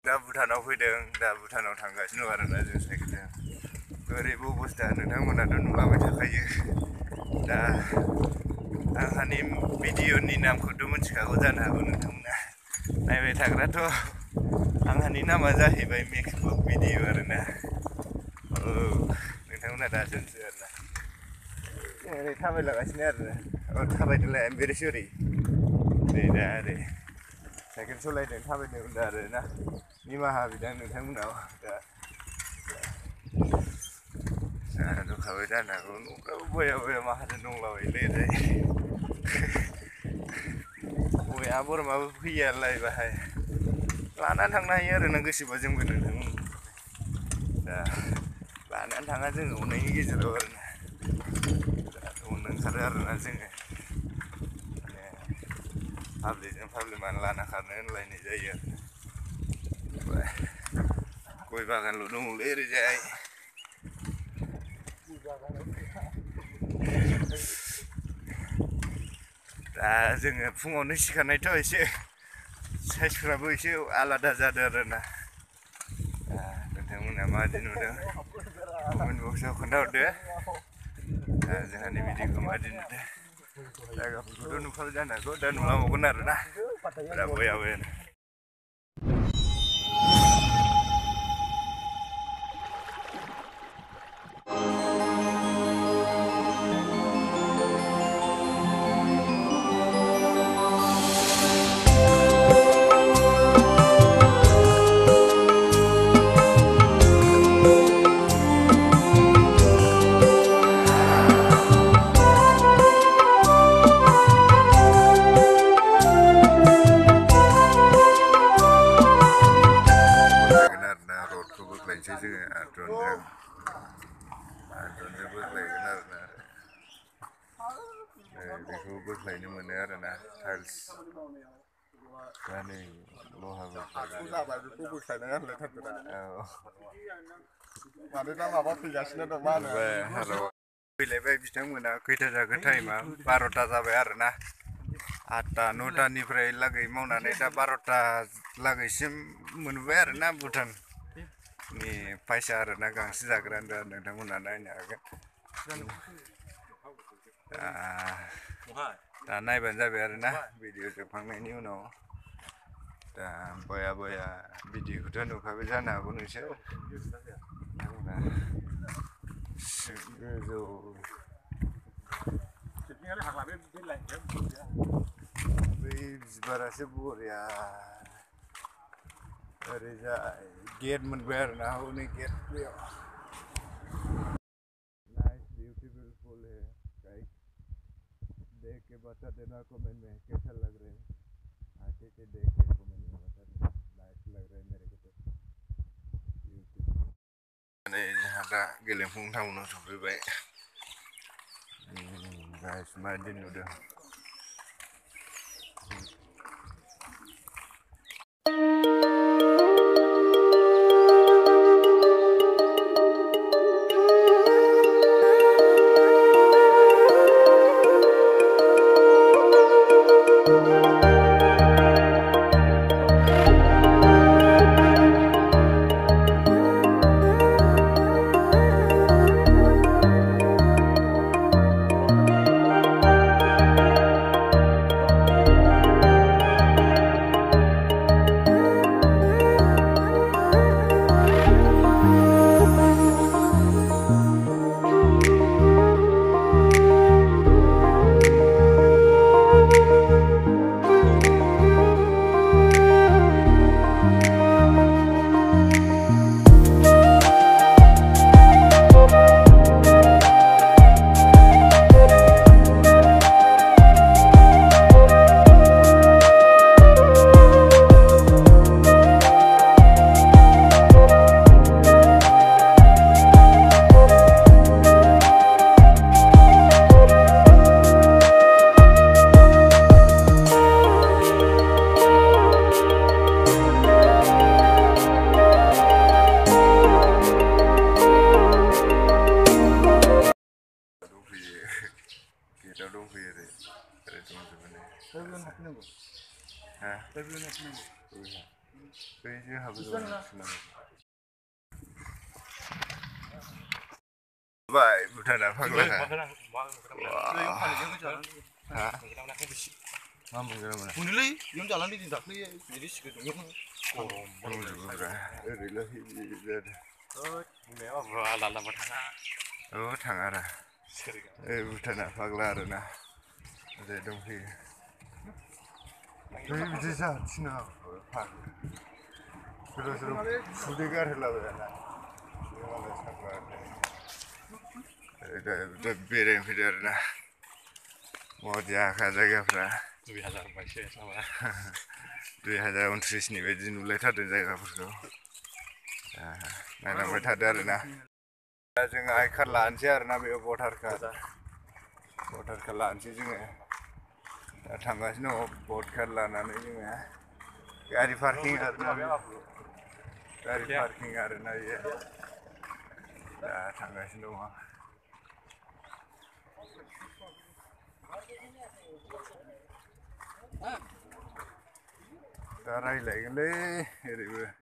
दा भुटानाव फैदों दा भुटानाव थांगासिनो दं आरोना जों साइकेलजों गोरिब अबस्था नोंथांमोनाथ' नुवाबाय थाखायो दा आंहानि भिडिअ'नि नामखौथ' मिथिखागौ जानो हागौ नोंथांमोना नायबाय थाग्राथ' आंहानि नामा जाहैबाय मेक्सबुक भिडिअ आरोना औ नोंथांमोना दासोनसो आरोना ओरै थाबायलागासिनो आरोना थाबायदोलाय ओमफ्राय ओरै ओरै दा ओरै गाइखेर सलायदों थाबायनो रोंदों आरो ना निमाहा बिदां नोंथांमोनाव दा दंखाबाय जानो हागौ न'फ्राबो बया बया माहाजोन दंलाबायोलै ओरै बया बोरमाबो फैयालाय बाहाय लानानै थांनो हायो आरो नों गोसोबा जोंबो नोंथांमोन दा लानानै थाङा जोङो अननायनि गेजेराव आरोना दा अननो ओंखारो आरोना जोङो Abdi yang pabli mana lana karnen lain iya. Kui bahkan lu nunggu liri jai. Nah, jeng pungo nisi kanai Saya sura bu isi ala daza darana. Nah, nanteng muna madin muda. Kumin bu usau kundau de. Daga, doon ng falda na ko, doon mga mo ya, bueno. बेखौ बोख्लायनो मोनो आरोना टाइल्स दा नै लहाबो जाबाय बेखौ बोख्लायना गारलायथारदों औ मानोना माबा फैगासिनो दं मा होनो फैलायबाय बिथांमोना खैथा जाखो टाइमा बार'था जाबाय आरोना आठथा न'थानिफ्राय लागै मावनानै दा बार'था लागैसिम मोनबाय आरोना भुटान नि फैसा आरोना गांसो जाग्रा नोंथांमोना नायनो हागोन tanai ah. benda biar nah video cepang menu no dan boya boya video udah nu kabel na aku nu sih sebenarnya sebur ya Reza ya. gate menbayar nah unik gate एक बता देना कमेंट में कैसा लग रहे हैं आके के देख के कमेंट में बता देना लाइक लग रहे हैं मेरे को तो यूट्यूब मैंने यहाँ का गेलेफों थाउनाव सफैबाय गाइस मा दिन नुदों dong kiri dari teman-teman tapi kan hak nunggu Hah? tapi kan hak nunggu iya tapi sih habis itu senang vậy thật là phân là hả? Hả? Mà mình cái này. Mình lấy, giống cho lắm đi thì đặt đi, chỉ đi sử dụng không. Ồ, mình rồi. Đây là hiện giờ. Ơ, mẹ mà là là mà thằng A. Ờ, thằng A rồi. भुटाना फाग्ला आरो ना ओरै दंफैयो बै बिदि जाथिना फाग्ला सोरबा सोरबा खुदै गारहोलाबायाना मालाय साग्ला दा बेरायनो फैदो आरो ना माबायदि आखा जायगाफ्रा दुइ हाजार बायसो माबा दुई हाजार उनत्रिसनि बायदि नुलायथारदों जायगाफोरखौ नायलांबाय थादो आरो ना दा जोङो आइ कार्ड लानोसै आरोना बेयाव भटार कार्ड भटार कार्ड लानोसै जोङो दा थांगासिनो दङ भट कार्ड लानानै जोङो गारि पार्किं आरोना गारि